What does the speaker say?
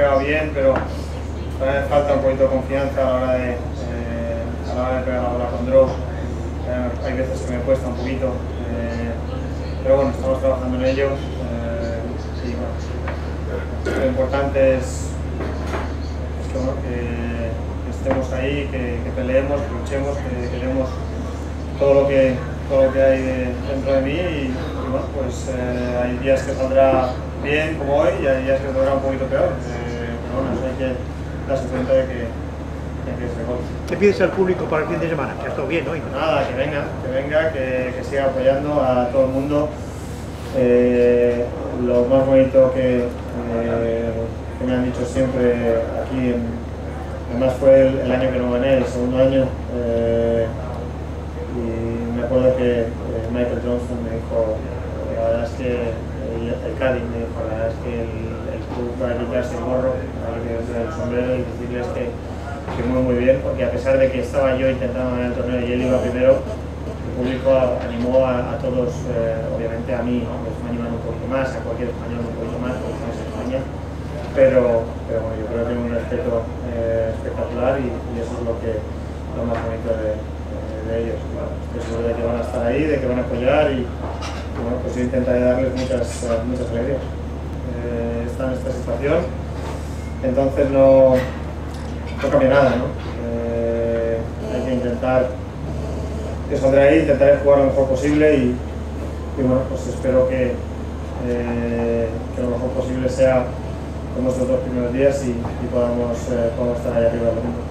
pegado bien, pero todavía falta un poquito de confianza a la hora de, eh, a la hora de pegar la bola con drop. Eh, hay veces que me cuesta un poquito, eh, pero bueno, estamos trabajando en ello. y bueno, lo importante es, que, estemos ahí, que, peleemos, que luchemos, que, que demos todo lo que, todo lo que hay de- dentro de mí y, bueno, pues hay días que saldrá bien como hoy y hay días que saldrá un poquito peor. eh, pero bueno, eso hay que darse cuenta de que, de que es de golf. ¿Qué pides al público para el fin de semana? Que ha estado bien hoy. ¿no? Nada, que venga, que venga, que, que siga apoyando a todo el mundo. Eh, lo más bonito que, eh, que me han dicho siempre aquí, en- además fue el, el año que no gané, el segundo año, eh, y me acuerdo que eh, Michael Johnson me dijo, la verdad es que el, el Cádiz me dijo, la verdad es que el, club va a quitarse el gorro, va a quitarse el sombrero y decirles que, que muy muy bien, porque a pesar de que estaba yo intentando ganar el torneo y él iba primero, el público animó a, todos, eh, obviamente a mí pues, me animan un poquito más, a cualquier español un poquito más, porque estamos en España, pero, bueno, yo creo que tengo un respeto eh, espectacular y, eso es lo que lo más bonito de, ellos. Estoy seguro de que van a estar ahí, de que van a apoyar y pues yo intentaré darles muchas, muchas alegrías. Eh, están en esta situación, entonces no, no cambia nada, ¿no? Eh, hay que intentar saldré ahí, intentaré jugar lo mejor posible y, bueno, pues espero que, eh, que lo mejor posible sea como estos dos primeros días y, y podamos, eh, podamos estar ahí arriba del mundo.